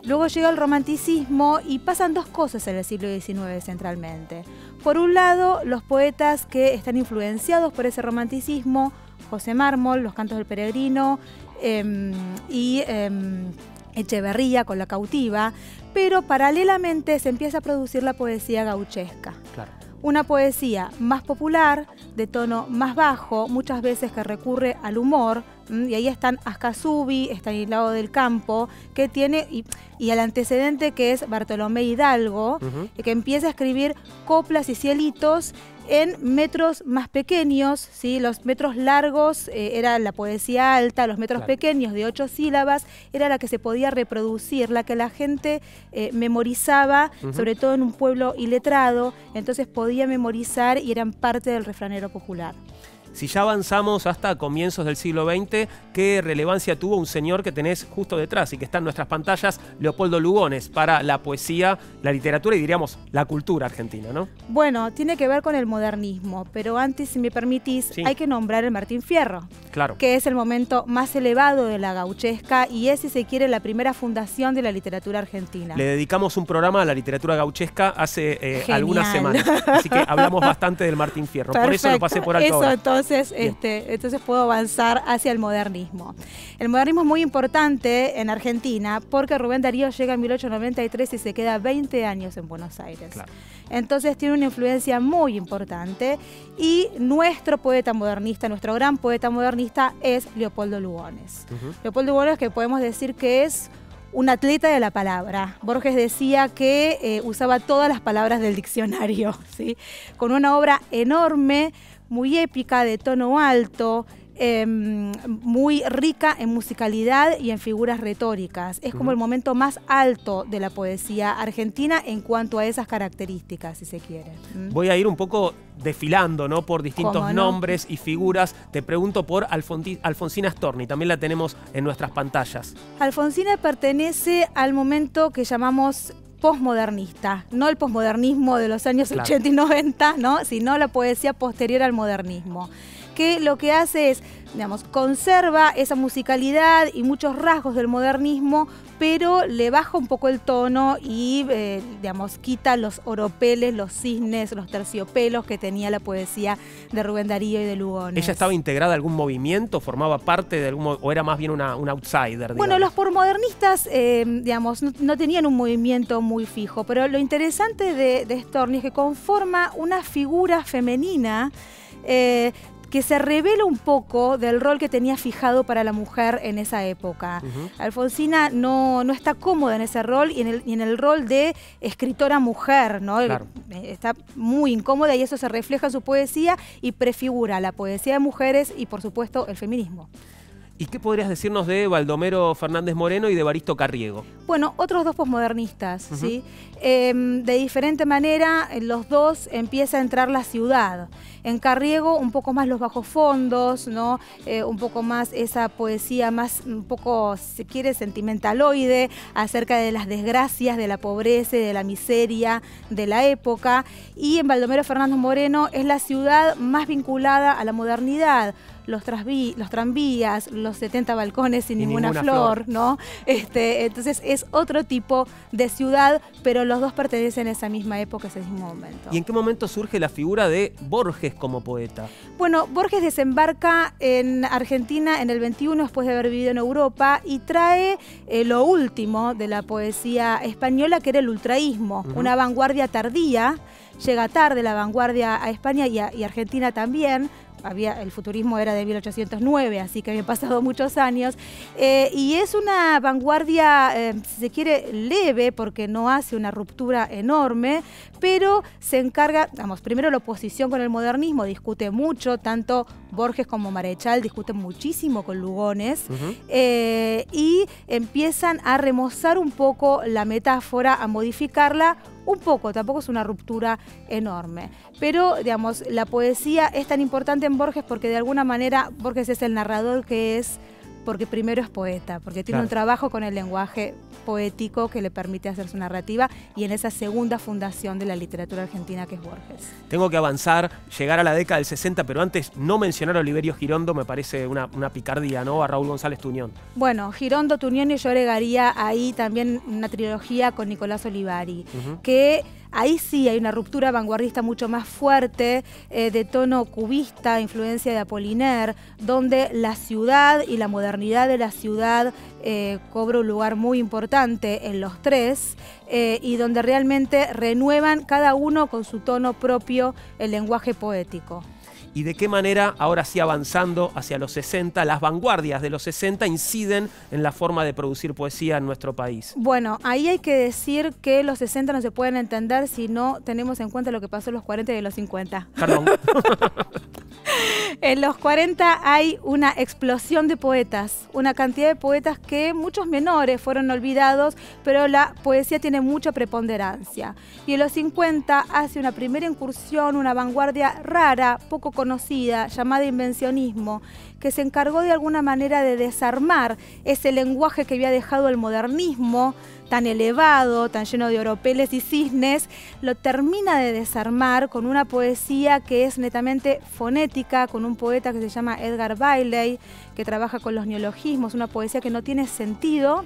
Speaker 5: Luego llega el romanticismo y pasan dos cosas en el siglo XIX centralmente. Por un lado, los poetas que están influenciados por ese romanticismo, José Mármol, Los Cantos del Peregrino, Em, y em, Echeverría con La Cautiva, pero paralelamente se empieza a producir la poesía gauchesca. Una poesía más popular, de tono más bajo, muchas veces que recurre al humor, y ahí están Ascasubi, Estanislao del Campo, que tiene, y, el antecedente que es Bartolomé Hidalgo, que empieza a escribir coplas y cielitos en metros más pequeños, ¿sí? los metros largos eh, era la poesía alta, los metros pequeños de ocho sílabas era la que se podía reproducir, la que la gente eh, memorizaba, sobre todo en un pueblo iletrado, entonces podía memorizar y eran parte del refranero popular.
Speaker 1: Si ya avanzamos hasta comienzos del siglo XX, ¿qué relevancia tuvo un señor que tenés justo detrás y que está en nuestras pantallas, Leopoldo Lugones, para la poesía, la literatura y diríamos la cultura argentina, ¿no?
Speaker 5: Bueno, tiene que ver con el modernismo, pero antes, si me permitís, hay que nombrar el Martín Fierro.
Speaker 1: Claro.
Speaker 5: Que es el momento más elevado de la gauchesca y es, si se quiere, la primera fundación de la literatura argentina.
Speaker 1: Le dedicamos un programa a la literatura gauchesca hace eh, algunas semanas. Así que hablamos bastante del Martín Fierro. Por eso lo pasé por alto.
Speaker 5: Eso, entonces, este, entonces puedo avanzar hacia el modernismo. El modernismo es muy importante en Argentina porque Rubén Darío llega en 1893 y se queda 20 años en Buenos Aires. Entonces tiene una influencia muy importante y nuestro poeta modernista, nuestro gran poeta modernista es Leopoldo Lugones. Leopoldo Lugones que podemos decir que es un atleta de la palabra. Borges decía que eh, usaba todas las palabras del diccionario, ¿sí? con una obra enorme muy épica, de tono alto, em, muy rica en musicalidad y en figuras retóricas. Es como el momento más alto de la poesía argentina en cuanto a esas características, si se quiere.
Speaker 1: ¿Mm? Voy a ir un poco desfilando, ¿no? Por distintos nombres y figuras. Te pregunto por Alfonsina Storni, también la tenemos en nuestras pantallas.
Speaker 5: Alfonsina pertenece al momento que llamamos postmodernista, no el posmodernismo de los años 80 y 90, ¿no? sino la poesía posterior al modernismo. que lo que hace es, digamos, conserva esa musicalidad y muchos rasgos del modernismo, pero le baja un poco el tono y, eh, digamos, quita los oropeles, los cisnes, los terciopelos que tenía la poesía de Rubén Darío y de Lugones.
Speaker 1: ¿Ella estaba integrada a algún movimiento, formaba parte de algún o era más bien una, un outsider?
Speaker 5: Bueno, los pormodernistas, eh, digamos, no, tenían un movimiento muy fijo, pero lo interesante de, de Storni es que conforma una figura femenina eh, que se revela un poco del rol que tenía fijado para la mujer en esa época. Alfonsina no, no, está cómoda en ese rol y en, el, en el rol de escritora mujer, ¿no? Eh, está muy incómoda y eso se refleja en su poesía y prefigura la poesía de mujeres y por supuesto el feminismo.
Speaker 1: ¿Y qué podrías decirnos de Baldomero Fernández Moreno y de Baristo Carriego?
Speaker 5: Bueno, otros dos posmodernistas, ¿sí? Em, de diferente manera, los dos empieza a entrar la ciudad. En Carriego, un poco más los bajos fondos, ¿no? Eh, un poco más esa poesía más, un poco, si quiere, sentimentaloide, acerca de las desgracias, de la pobreza, de la miseria de la época. Y en Baldomero Fernández Moreno es la ciudad más vinculada a la modernidad los, los tranvías, los 70 balcones sin ninguna, flor, ¿no? Este, entonces es otro tipo de ciudad, pero los dos pertenecen a esa misma época, ese mismo momento.
Speaker 1: ¿Y en qué momento surge la figura de Borges como poeta?
Speaker 5: Bueno, Borges desembarca en Argentina en el 21 después de haber vivido en Europa y trae eh, lo último de la poesía española, que era el ultraísmo, una vanguardia tardía llega tarde la vanguardia a España y, y Argentina también, había, el futurismo era de 1809, así que había pasado muchos años, eh, y es una vanguardia, eh, si se quiere, leve, porque no hace una ruptura enorme, pero se encarga, vamos, primero la oposición con el modernismo, discute mucho, tanto Borges como Marechal discuten muchísimo con Lugones, eh, y empiezan a remozar un poco la metáfora, a modificarla un poco, tampoco es una ruptura enorme. Pero, digamos, la poesía es tan importante en Borges porque de alguna manera Borges es el narrador que es porque primero es poeta, porque tiene un trabajo con el lenguaje poético que le permite hacer su narrativa y en esa segunda fundación de la literatura argentina que es Borges.
Speaker 1: Tengo que avanzar, llegar a la década del 60, pero antes no mencionar a Oliverio Girondo me parece una, picardía, ¿no? A Raúl González Tuñón.
Speaker 5: Bueno, Girondo, Tuñón y yo agregaría ahí también una trilogía con Nicolás Olivari, que Ahí sí hay una ruptura vanguardista mucho más fuerte, eh, de tono cubista, influencia de Apollinaire, donde la ciudad y la modernidad de la ciudad eh, cobra un lugar muy importante en los tres eh, y donde realmente renuevan cada uno con su tono propio el lenguaje poético
Speaker 1: y de qué manera, ahora sí avanzando hacia los 60, las vanguardias de los 60 inciden en la forma de producir poesía en nuestro país.
Speaker 5: Bueno, ahí hay que decir que los 60 no se pueden entender si no tenemos en cuenta lo que pasó en los 40 y en los 50.
Speaker 1: Perdón.
Speaker 5: en los 40 hay una explosión de poetas, una cantidad de poetas que muchos menores fueron olvidados, pero la poesía tiene mucha preponderancia. Y en los 50 hace una primera incursión, una vanguardia rara, poco conocida, llamada invencionismo, que se encargó de alguna manera de desarmar ese lenguaje que había dejado el modernismo tan elevado, tan lleno de oropeles y cisnes, lo termina de desarmar con una poesía que es netamente fonética, con un poeta que se llama Edgar Bailey, que trabaja con los neologismos, una poesía que no tiene sentido,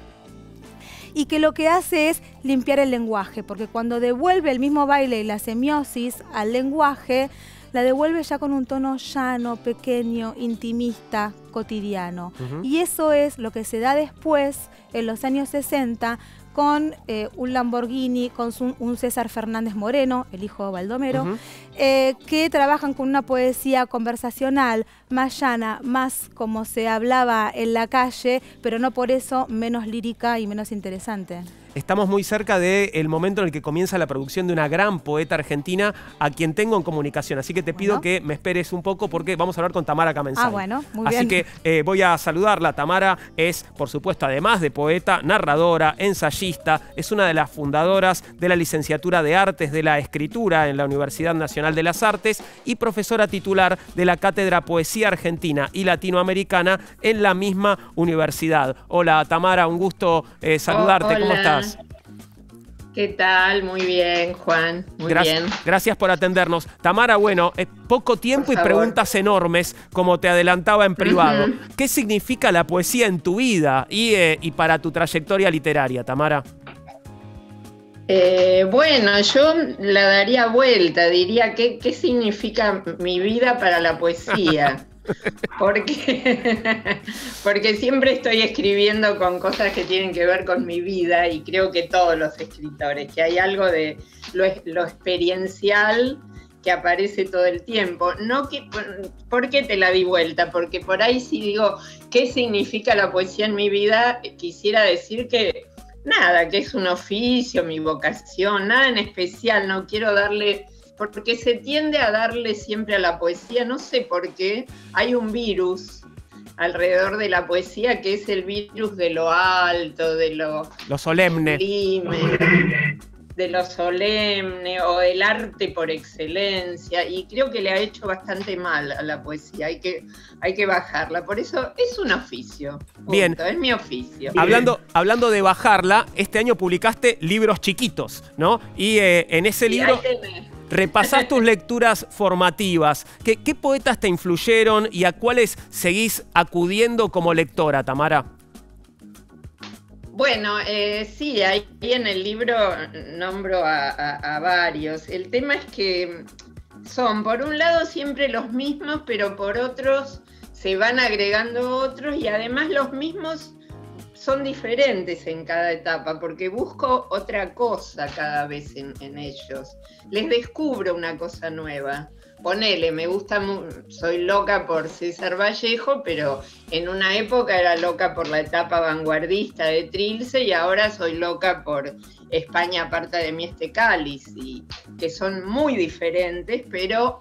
Speaker 5: y que lo que hace es limpiar el lenguaje, porque cuando devuelve el mismo baile y la semiosis al lenguaje, la devuelve ya con un tono llano, pequeño, intimista, cotidiano. Y eso es lo que se da después, en los años 60, con eh, un Lamborghini, con un César Fernández Moreno, el hijo de Baldomero, eh, que trabajan con una poesía conversacional más llana, más como se hablaba en la calle, pero no por eso menos lírica y menos interesante
Speaker 1: estamos muy cerca del momento en el que comienza la producción de una gran poeta argentina a quien tengo en comunicación. Así que te pido que me esperes un poco porque vamos a hablar con Tamara Kamensay.
Speaker 5: Ah, bueno, muy
Speaker 1: bien. Así que eh, voy a saludarla. Tamara es, por supuesto, además de poeta, narradora, ensayista, es una de las fundadoras de la licenciatura de Artes de la Escritura en la Universidad Nacional de las Artes y profesora titular de la Cátedra Poesía Argentina y Latinoamericana en la misma universidad. Hola Tamara, un gusto eh, saludarte. ¿Cómo estás?
Speaker 6: ¿Qué tal? Muy bien, Juan. Muy
Speaker 1: gracias,
Speaker 6: bien.
Speaker 1: Gracias por atendernos. Tamara, bueno, es poco tiempo y preguntas enormes, como te adelantaba en privado. ¿Qué significa la poesía en tu vida y, eh, y para tu trayectoria literaria, Tamara?
Speaker 6: Eh, bueno, yo la daría vuelta, diría ¿qué, qué significa mi vida para la poesía. Porque, porque siempre estoy escribiendo con cosas que tienen que ver con mi vida y creo que todos los escritores, que hay algo de lo, lo experiencial que aparece todo el tiempo. No que, ¿Por qué te la di vuelta? Porque por ahí si digo, ¿qué significa la poesía en mi vida? Quisiera decir que nada, que es un oficio, mi vocación, nada en especial, no quiero darle porque se tiende a darle siempre a la poesía, no sé por qué, hay un virus alrededor de la poesía que es el virus de lo alto, de lo,
Speaker 1: lo solemne.
Speaker 6: De lo solemne o del arte por excelencia y creo que le ha hecho bastante mal a la poesía, hay que, hay que bajarla, por eso es un oficio.
Speaker 1: Bien.
Speaker 6: Es mi oficio.
Speaker 1: Hablando, hablando de bajarla, este año publicaste libros chiquitos, ¿no? Y eh, en ese libro repasás tus lecturas formativas. ¿Qué, ¿Qué, poetas te influyeron y a cuáles seguís acudiendo como lectora, Tamara?
Speaker 6: Bueno, eh, sí, ahí en el libro nombro a, varios. El tema es que son, por un lado, siempre los mismos, pero por otros se van agregando otros y además los mismos son diferentes en cada etapa, porque busco otra cosa cada vez en ellos. Les descubro una cosa nueva. Ponele, me gusta, soy loca por César Vallejo, pero en una época era loca por la etapa vanguardista de Trilce y ahora soy loca por España aparta de mí este cáliz, que son muy diferentes, pero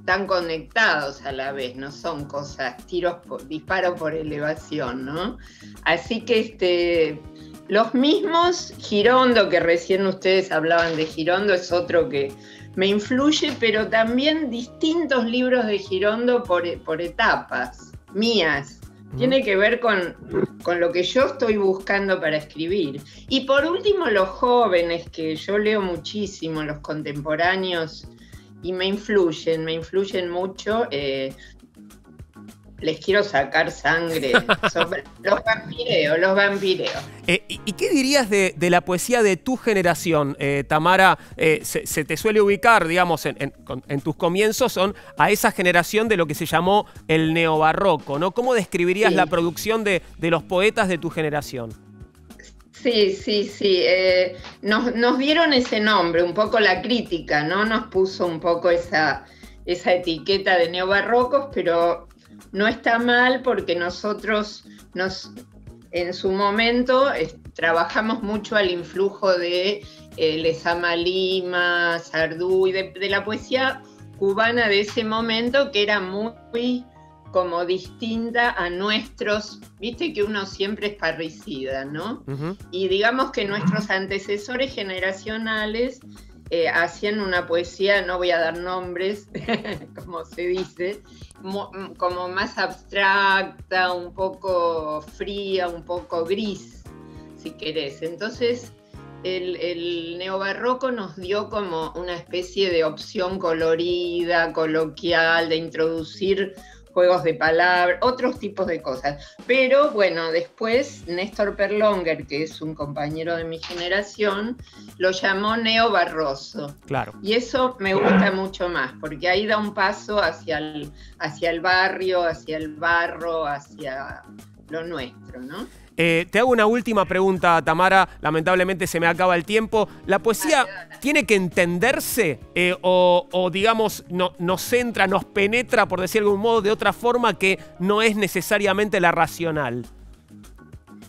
Speaker 6: están conectados a la vez, no son cosas, tiros, por, disparos por elevación, ¿no? Así que este, los mismos, Girondo, que recién ustedes hablaban de Girondo, es otro que me influye, pero también distintos libros de Girondo por, por etapas, mías. Tiene que ver con, con, lo que yo estoy buscando para escribir. Y por último, los jóvenes, que yo leo muchísimo, los contemporáneos, y me influyen, me influyen mucho. Eh, les quiero sacar sangre sobre los vampireos, los vampireos.
Speaker 1: Eh, ¿Y qué dirías de, de, la poesía de tu generación, eh, Tamara? Eh, se, se, te suele ubicar, digamos, en, en, en, tus comienzos, son a esa generación de lo que se llamó el neobarroco, ¿no? ¿Cómo describirías sí. la producción de, de, los poetas de tu generación?
Speaker 6: Sí, sí, sí. Nos, nos, dieron ese nombre, un poco la crítica, ¿no? Nos puso un poco esa, esa etiqueta de neobarrocos, pero no está mal porque nosotros nos, en su momento trabajamos mucho al influjo de eh, Lezama Lima, Sardú y de, de, la poesía cubana de ese momento que era muy como distinta a nuestros, viste que uno siempre es parricida, ¿no? Uh -huh. Y digamos que nuestros antecesores generacionales eh, hacían una poesía, no voy a dar nombres, como se dice, como más abstracta, un poco fría, un poco gris, si querés. Entonces, el, el, neobarroco nos dio como una especie de opción colorida, coloquial, de introducir juegos de palabras, otros tipos de cosas. Pero bueno, después Néstor Perlonger, que es un compañero de mi generación, lo llamó Neo Barroso.
Speaker 1: Claro.
Speaker 6: Y eso me gusta mucho más, porque ahí da un paso hacia el, hacia el barrio, hacia el barro, hacia lo nuestro, ¿no?
Speaker 1: Eh, te hago una última pregunta, Tamara. Lamentablemente se me acaba el tiempo. ¿La poesía tiene que entenderse eh, o, o, digamos, no, nos entra, nos penetra, por decir de algún modo, de otra forma que no es necesariamente la racional?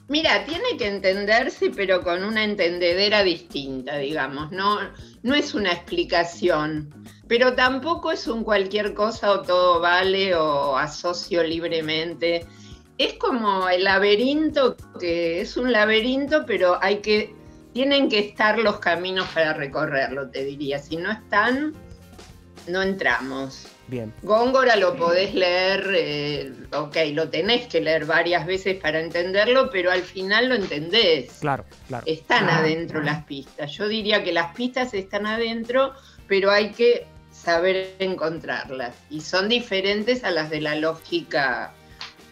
Speaker 6: Mira, tiene que entenderse, pero con una entendedera distinta, digamos. No, no es una explicación, pero tampoco es un cualquier cosa o todo vale o asocio libremente es como el laberinto, que es un laberinto, pero hay que, tienen que estar los caminos para recorrerlo, te diría. Si no están, no entramos.
Speaker 1: Bien.
Speaker 6: Góngora lo podés leer, eh, ok, lo tenés que leer varias veces para entenderlo, pero al final lo entendés.
Speaker 1: Claro, claro.
Speaker 6: Están adentro las pistas. Yo diría que las pistas están adentro, pero hay que saber encontrarlas. Y son diferentes a las de la lógica,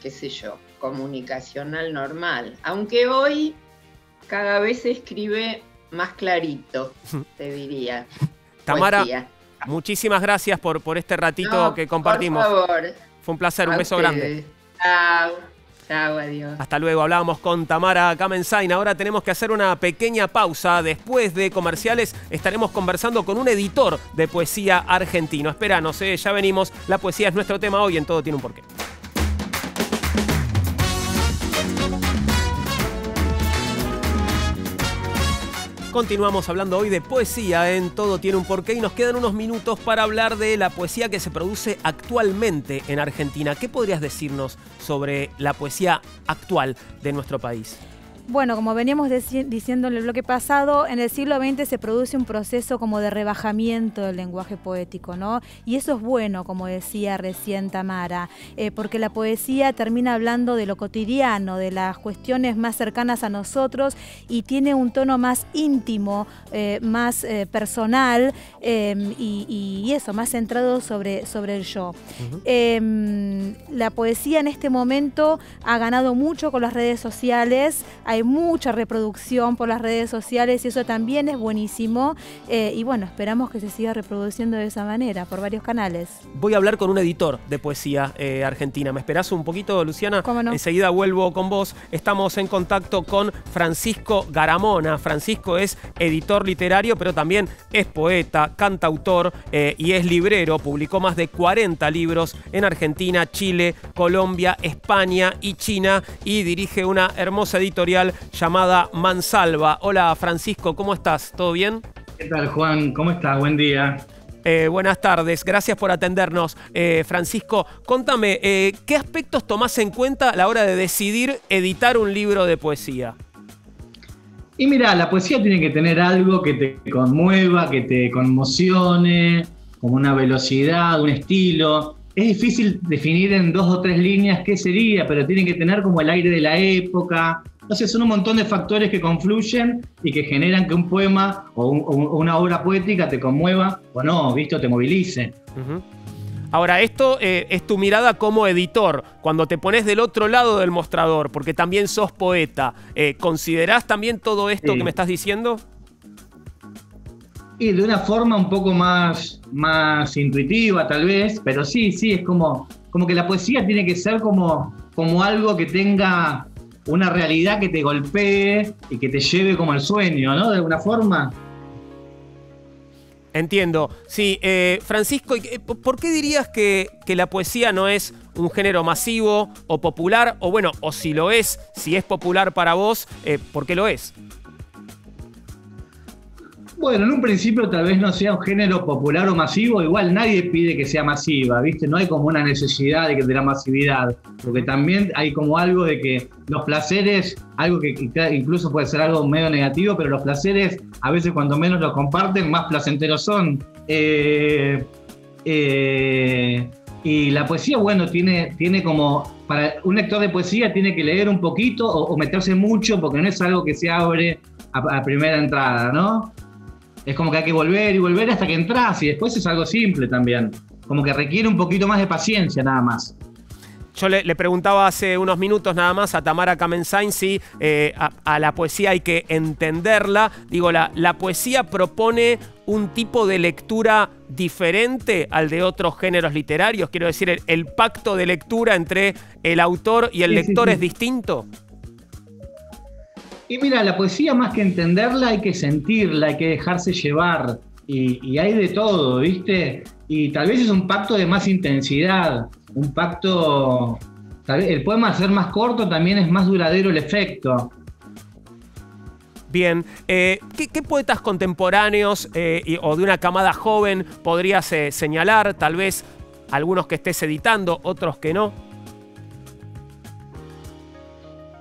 Speaker 6: qué sé yo, comunicacional normal. Aunque hoy cada vez se escribe más clarito, te diría.
Speaker 1: Tamara,
Speaker 6: Poesía.
Speaker 1: muchísimas gracias por, por este ratito
Speaker 6: No,
Speaker 1: que compartimos.
Speaker 6: Por favor.
Speaker 1: Fue un placer, un
Speaker 6: A
Speaker 1: beso
Speaker 6: ustedes.
Speaker 1: grande.
Speaker 6: Chao. Chao, adiós.
Speaker 1: Hasta luego, hablábamos con Tamara Kamensain. Ahora tenemos que hacer una pequeña pausa. Después de comerciales estaremos conversando con un editor de poesía argentino. Esperanos, eh, ya venimos. La poesía es nuestro tema hoy en Todo Tiene un Porqué. Continuamos hablando hoy de poesía en Todo tiene un porqué y nos quedan unos minutos para hablar de la poesía que se produce actualmente en Argentina. ¿Qué podrías decirnos sobre la poesía actual de nuestro país?
Speaker 5: Bueno, como veníamos diciendo en el bloque pasado, en el siglo XX se produce un proceso como de rebajamiento del lenguaje poético, ¿no? Y eso es bueno, como decía recién Tamara, eh, porque la poesía termina hablando de lo cotidiano, de las cuestiones más cercanas a nosotros y tiene un tono más íntimo, eh, más eh, personal eh, y, y eso, más centrado sobre, sobre el yo. Eh, la poesía en este momento ha ganado mucho con las redes sociales, hay mucha reproducción por las redes sociales y eso también es buenísimo. Eh, y bueno, esperamos que se siga reproduciendo de esa manera por varios canales.
Speaker 1: Voy a hablar con un editor de poesía eh, argentina. ¿Me esperás un poquito, Luciana?
Speaker 5: ¿Cómo no?
Speaker 1: Enseguida vuelvo con vos. Estamos en contacto con Francisco Garamona. Francisco es editor literario, pero también es poeta, cantautor eh, y es librero. Publicó más de 40 libros en Argentina, Chile, Colombia, España y China y dirige una hermosa editorial llamada Mansalva. Hola Francisco, ¿cómo estás? ¿Todo bien?
Speaker 7: ¿Qué tal, Juan? ¿Cómo estás? Buen día.
Speaker 1: Eh, buenas tardes, gracias por atendernos. Eh, Francisco, contame, eh, ¿qué aspectos tomás en cuenta a la hora de decidir editar un libro de poesía?
Speaker 7: Y mira, la poesía tiene que tener algo que te conmueva, que te conmocione, como una velocidad, un estilo. Es difícil definir en dos o tres líneas qué sería, pero tiene que tener como el aire de la época. Entonces son un montón de factores que confluyen y que generan que un poema o, un- o un- o una obra poética te conmueva o no, visto, te movilice.
Speaker 1: Ahora, esto eh, es tu mirada como editor, cuando te pones del otro lado del mostrador, porque también sos poeta. Eh, ¿Considerás también todo esto
Speaker 7: Sí.
Speaker 1: que me estás diciendo?
Speaker 7: Y de una forma un poco más, más intuitiva, tal vez, pero sí, sí, es como, como que la poesía tiene que ser como, como algo que tenga una realidad que te golpee y que te lleve como al sueño, ¿no? De alguna forma.
Speaker 1: Entiendo. Sí, eh, Francisco, ¿y qué- ¿por qué dirías que, que la poesía no es un género masivo o popular? O bueno, o si lo es, si es popular para vos, eh, ¿por qué lo es?
Speaker 7: Bueno, en un principio tal vez no sea un género popular o masivo, igual nadie pide que sea masiva, ¿viste? No hay como una necesidad de que de la masividad, porque también hay como algo de que los placeres, algo que incluso puede ser algo medio negativo, pero los placeres a veces cuando menos los comparten, más placenteros son. Eh, eh, y la poesía, bueno, tiene, tiene como, para un lector de poesía tiene que leer un poquito o, meterse mucho, porque no es algo que se abre a primera entrada, ¿no? Es como que hay que volver y volver hasta que entras y después es algo simple también. Como que requiere un poquito más de paciencia nada más.
Speaker 1: Yo le, le preguntaba hace unos minutos nada más a Tamara Kamensain si eh, a, a la poesía hay que entenderla. Digo, la, la poesía propone un tipo de lectura diferente al de otros géneros literarios. Quiero decir, el, el pacto de lectura entre el autor y el
Speaker 7: Sí, sí,
Speaker 1: lector
Speaker 7: sí.
Speaker 1: es distinto.
Speaker 7: Y mira, la poesía más que entenderla hay que sentirla, hay que dejarse llevar. Y, hay de todo, ¿viste? Y tal vez es un pacto de más intensidad, un pacto... Tal vez el poema ser más corto también es más duradero el efecto.
Speaker 1: Bien, eh, ¿qué, poetas contemporáneos eh, o de una camada joven podrías eh, señalar? Tal vez algunos que estés editando, otros que no.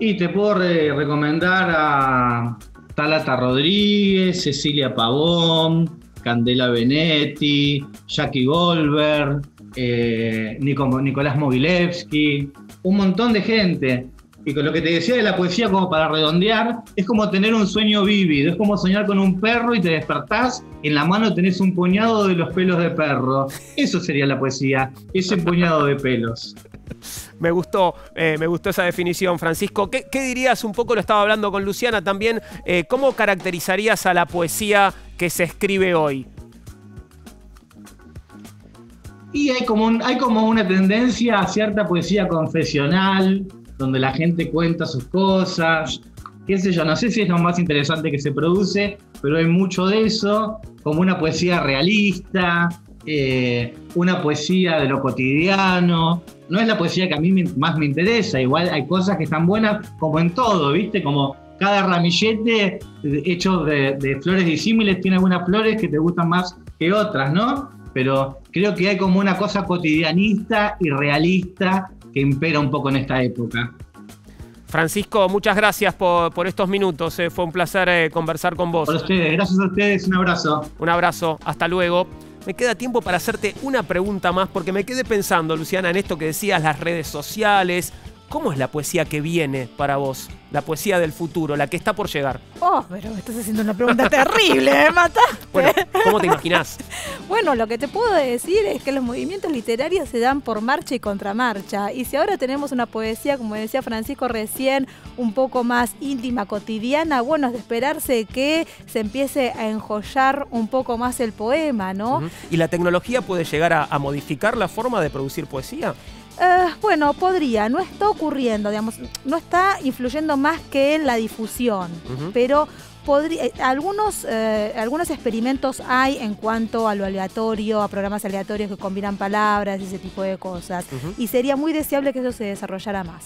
Speaker 7: Y te puedo re- recomendar a Talata Rodríguez, Cecilia Pavón, Candela Benetti, Jackie Goldberg, eh, Nicolás Mogilevsky, un montón de gente. Y con lo que te decía de la poesía, como para redondear, es como tener un sueño vívido, es como soñar con un perro y te despertás, en la mano tenés un puñado de los pelos de perro. Eso sería la poesía, ese puñado de pelos.
Speaker 1: Me gustó, eh, me gustó esa definición, Francisco. ¿Qué, dirías un poco? Lo estaba hablando con Luciana también. Eh, ¿Cómo caracterizarías a la poesía que se escribe hoy?
Speaker 7: Y hay como, hay como una tendencia a cierta poesía confesional, donde la gente cuenta sus cosas, qué sé yo, no sé si es lo más interesante que se produce, pero hay mucho de eso, como una poesía realista, eh, una poesía de lo cotidiano. No es la poesía que a mí más me interesa, igual hay cosas que están buenas como en todo, ¿viste? Como cada ramillete hecho de, de flores disímiles tiene algunas flores que te gustan más que otras, ¿no? Pero creo que hay como una cosa cotidianista y realista que impera un poco en esta época.
Speaker 1: Francisco, muchas gracias por, estos minutos. Eh. Fue un placer eh, conversar con vos.
Speaker 7: Por ustedes, gracias a ustedes, un abrazo.
Speaker 1: Un abrazo, hasta luego. Me queda tiempo para hacerte una pregunta más porque me quedé pensando, Luciana, en esto que decías, las redes sociales, ¿Cómo es la poesía que viene para vos? La poesía del futuro, la que está por llegar.
Speaker 5: Oh, pero me estás haciendo una pregunta terrible, me mataste.
Speaker 1: Bueno, ¿cómo te imaginás?
Speaker 5: bueno, lo que te puedo decir es que los movimientos literarios se dan por marcha y contramarcha. Y si ahora tenemos una poesía, como decía Francisco recién, un poco más íntima, cotidiana, bueno, es de esperarse que se empiece a enjollar un poco más el poema, ¿no?
Speaker 1: ¿Y la tecnología puede llegar a modificar la forma de producir poesía?
Speaker 5: Eh, bueno, podría, no está ocurriendo, digamos, no está influyendo más que en la difusión, pero podría, eh, algunos, eh, algunos experimentos hay en cuanto a lo aleatorio, a programas aleatorios que combinan palabras y ese tipo de cosas, y sería muy deseable que eso se desarrollara más.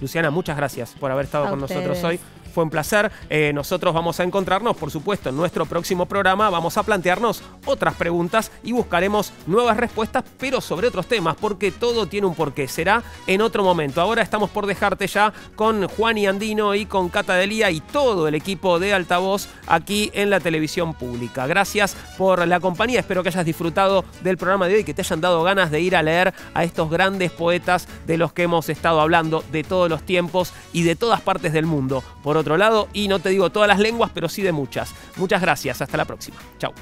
Speaker 1: Luciana, muchas gracias por haber estado con nosotros hoy fue un placer. Eh, nosotros vamos a encontrarnos, por supuesto, en nuestro próximo programa. Vamos a plantearnos otras preguntas y buscaremos nuevas respuestas, pero sobre otros temas, porque todo tiene un porqué. Será en otro momento. Ahora estamos por dejarte ya con Juan y Andino y con Cata Delía y todo el equipo de Altavoz aquí en la televisión pública. Gracias por la compañía. Espero que hayas disfrutado del programa de hoy, que te hayan dado ganas de ir a leer a estos grandes poetas de los que hemos estado hablando de todos los tiempos y de todas partes del mundo. Por otro lado, y no te digo todas las lenguas, pero sí de muchas. Muchas gracias, hasta la próxima. Chao.